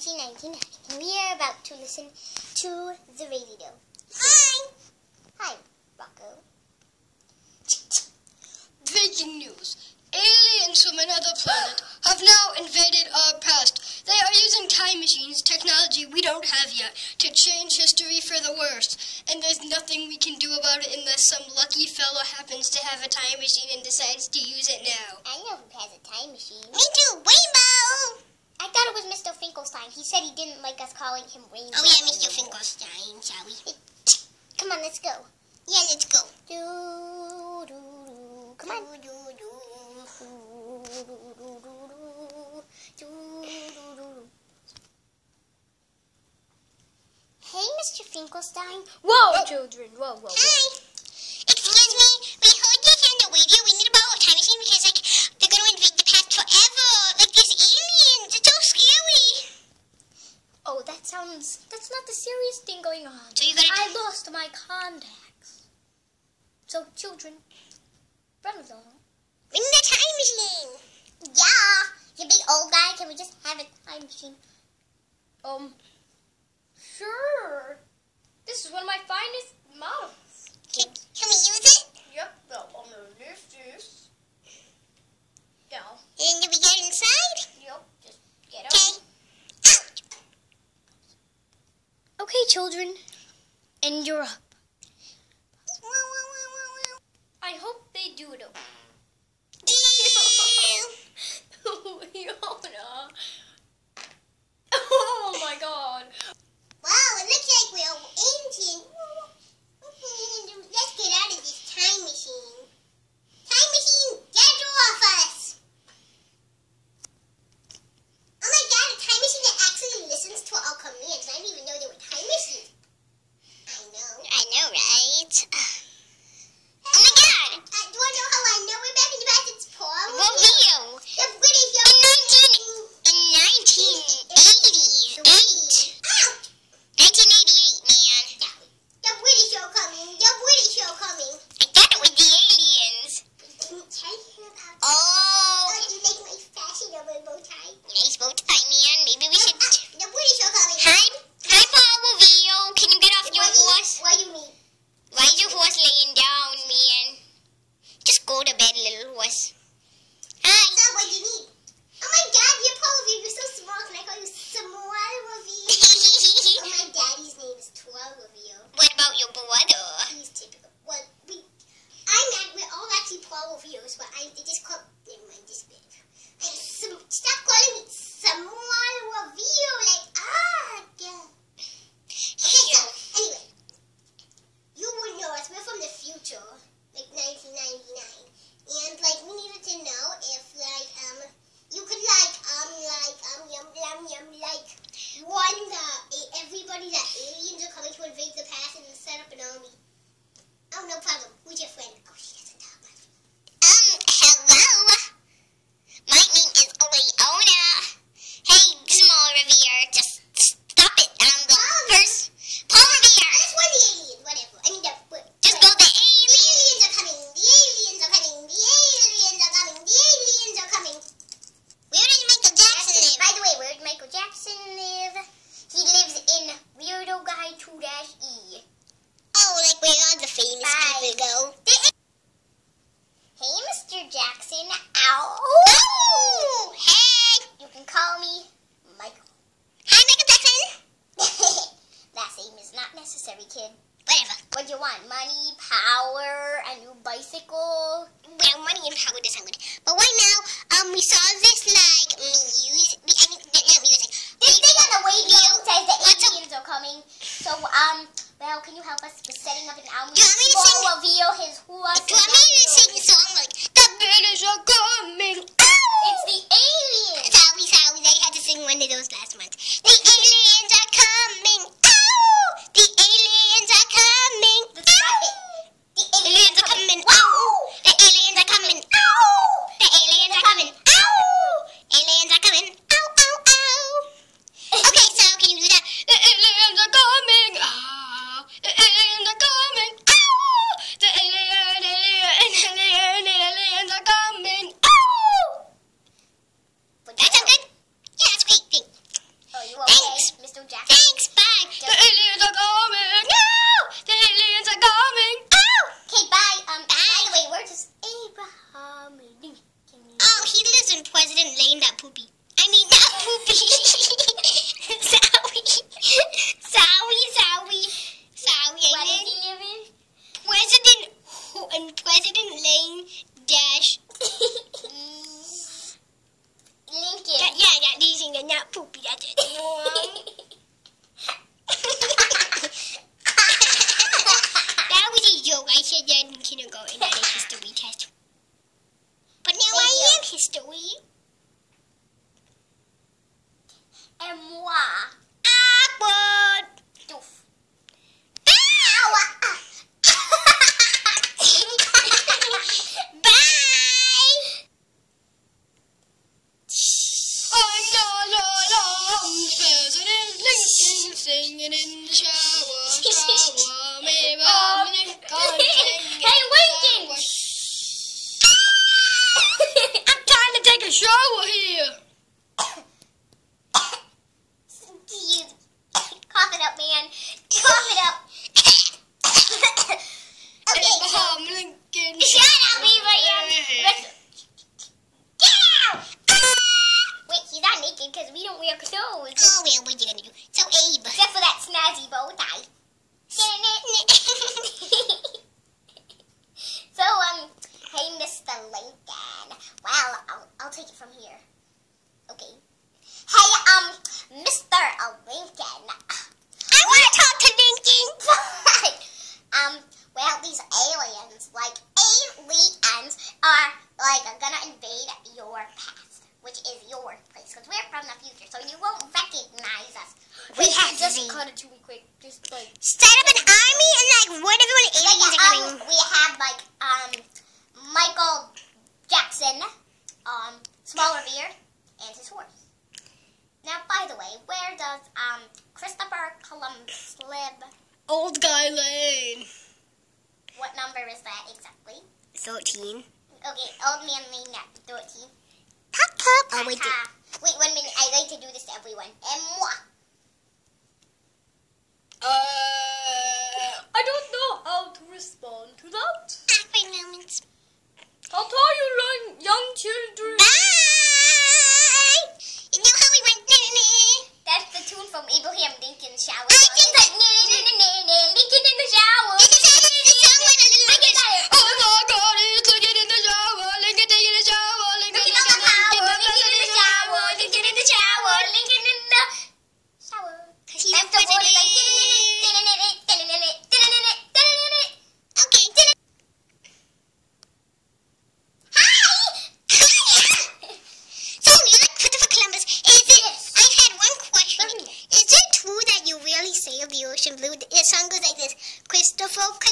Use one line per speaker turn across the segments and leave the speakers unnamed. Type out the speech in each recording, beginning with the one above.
1999, and we are about to listen to the radio.
Hi.
Hi, Rocco.
Breaking news. Aliens from another planet have now invaded our past. They are using time machines, technology we don't have yet, to change history for the worse. And there's nothing we can do about it unless some lucky fellow happens to have a time machine and decides to use it now.
I know who has a time machine.
Me too. Rainbow.
I thought it was Mr. Finkelstein. He said he didn't like us calling him Rainbow.
Oh yeah, Mr. Finkelstein, shall we?
Come on, let's go.
Yeah, let's go.
Do, do, do. Come on.
Do, do, do.
Do, do, do, do, do. Do, do, do, do. Hey, Mr. Finkelstein.
Whoa, oh. children! Whoa, whoa,
Hi. Excuse me. We heard this on the radio. We need to borrow a time machine because, like, they're going to invade the past forever. Like, there's aliens. It's so scary.
Oh, that. That's not the serious thing going on.
So.
I lost my contacts. So, children, run along.
Bring the time machine.
Yeah, you big old guy. Can we just have a time machine?
Um, sure. This is one of my finest models.
Can, can we use it?
Yep, well, I'm gonna lift this. Yeah,
And do we get inside?
yep, just get out.
Okay. Out.
Okay, children, and you're up.
Want? Money, power, a new bicycle? Well, money and power doesn't good. But right now, um, we saw this like music. I mean, not music. This thing on the radio says the aliens are coming. So, um, well, can you help us with setting up an album? Do you want me to sing? reveal his horse. Do you want me to sing a song like the British are coming? It's the aliens. Sorry, sorry, I had to sing one of those last month. The aliens and President Lane Dash
Lincoln.
That, yeah, that these and not poopy. That's it. that was a joke. I said that in kindergarten. That is history test. But now
and
I
you.
am history.
And moi.
Show here.
computer, so
you
won't recognize us.
We,
we
have
just cut it to be quick. Just like
set up an army and like what everyone aliens like,
um,
coming.
We have like um Michael Jackson, um Paul Revere, and his horse. Now, by the way, where does um Christopher Columbus live?
Old Guy Lane.
What number is that exactly?
Thirteen.
Okay, Old Man Lane, yeah, thirteen.
Pop, pop. Oh, wait.
Wait, one minute. I like to do this to everyone. And moi.
Uh,
I don't know how to respond to that.
Happy moments.
I'll tell you, young, young children.
Bye. You know how we went.
That's the tune from Abraham Lincoln's Shower.
I think that. Christopher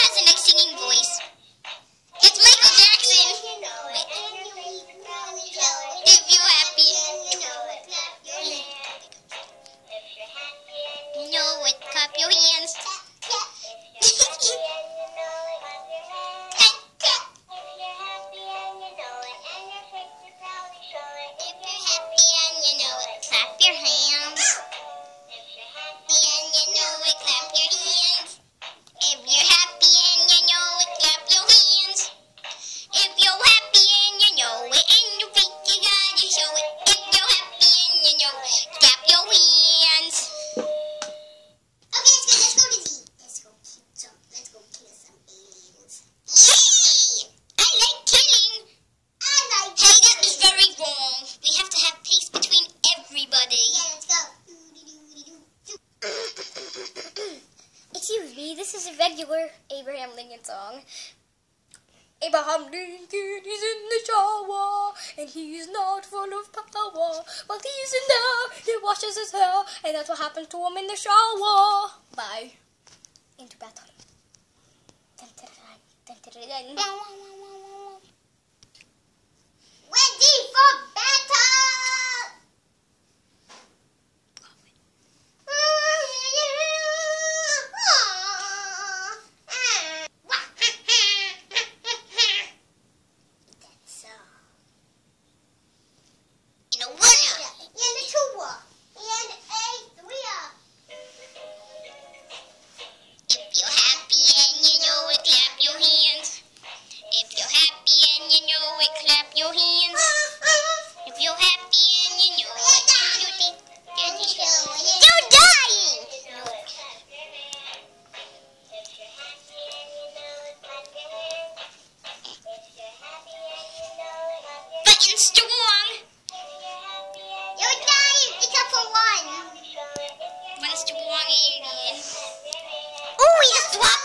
has an regular Abraham Lincoln song. Abraham Lincoln is in the shower, and he's not full of power. But he's in there, he washes his hair, and that's what happens to him in the shower. Bye. Into battle. Dun, dun, dun,
Fucking strong. Dying except for one. One strong alien. Oh, he swapped